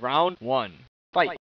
Round one. Fight.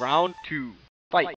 Round two. Fight.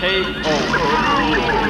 Take over.